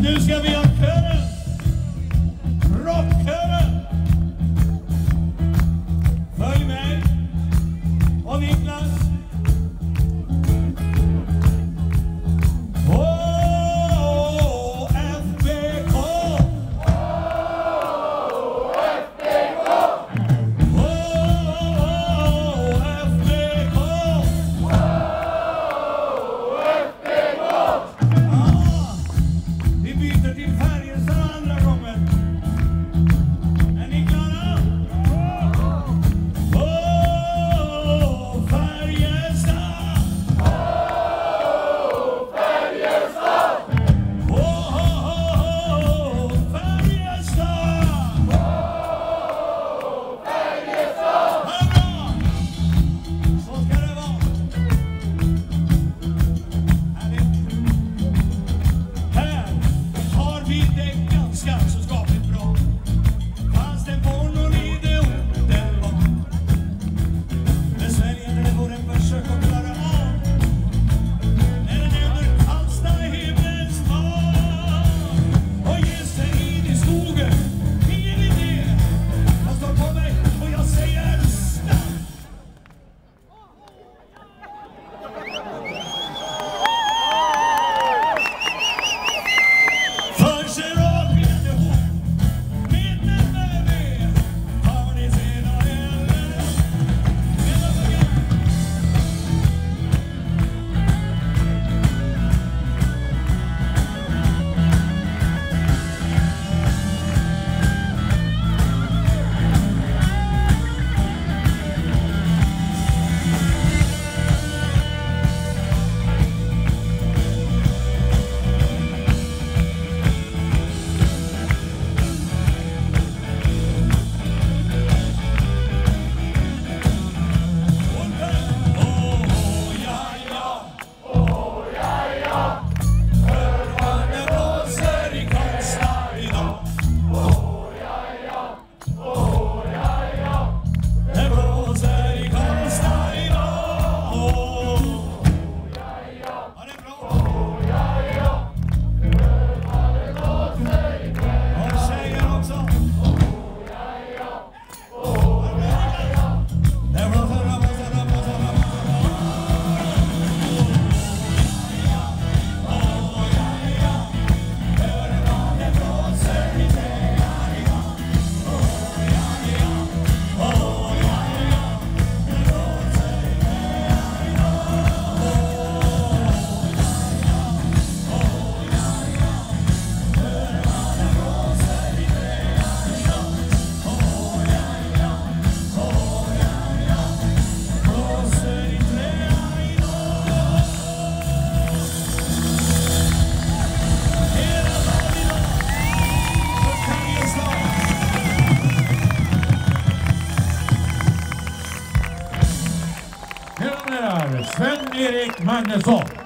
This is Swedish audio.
News Gabby till färgen färg andra gången. applåderar Sven-Erik Magnusson.